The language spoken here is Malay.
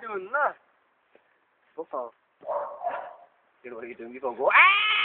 doing nothing. What's up? You know what he's doing? Go, ah!